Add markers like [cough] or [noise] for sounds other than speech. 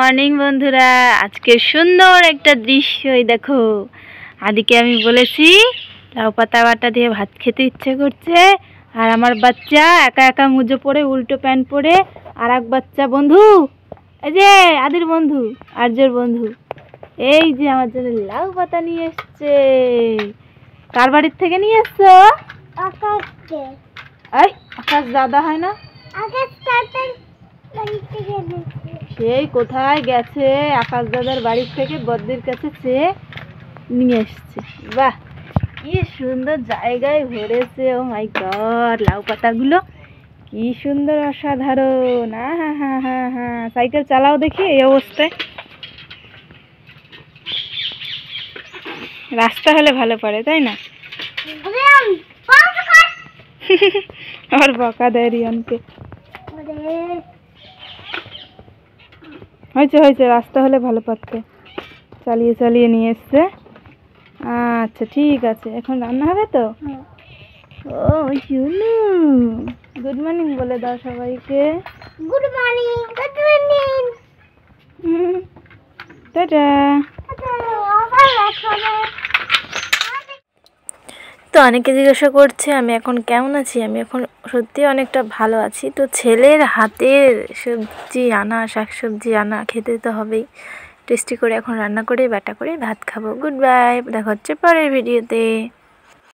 Morning বন্ধুরা। আজকে সুন্দর একটা দৃশ্য এই দেখো। আদিকে আমি বলেছি লাউ পাতা বাটা দিয়ে ভাত খেতে ইচ্ছে করছে। আর আমার বাচ্চা একা একা মুজো পরে উল্টো প্যান্ট পরে আর এক বাচ্চা বন্ধু। এই যে আদির বন্ধু আর্যর বন্ধু। এই যে আমার জন্য লাউ পাতা নিয়ে এসছে। কার বাড়ির থেকে নিয়ে এসছো? আকাশ দাদা হয় না? আকাশ সেই কোথায় গেছে? আকাশ দাদার বাড়ির থেকে বদ্দির কাছে চেয়ে নিয়ে এসছে। বাহ কি সুন্দর জায়গায় ভরেছে ও মাই গড লাউ পাতাগুলো। কি সুন্দর অসাধারণ। হ্যাঁ হ্যাঁ হ্যাঁ হ্যাঁ হ্যাঁ সাইকেল চালাও দেখি এই অবস্থায়। রাস্তা হলে ভালো পারে তাই না? আর [laughs] বকা দেয় রিয়ানকে। হয়েছে হয়েছে রাস্তা হলে ভালো পারতে। চালিয়ে চালিয়ে নিয়ে এসছে। আচ্ছা ঠিক আছে। এখন রান্না হবে তো? ও গুড মর্নিং বলে দাও সবাইকে। Good morning good tata. তো অনেকে জিজ্ঞাসা করছে, আমি এখন কেমন আছি? আমি এখন সত্যি অনেকটা ভালো আছি। তো ছেলের হাতের সবজি আনা, শাকসবজি আনা খেতে তো হবেই। টেস্টি করে এখন রান্না করে, বাটা করে ভাত খাব। Good bye. দেখা হচ্ছে পরের ভিডিওতে।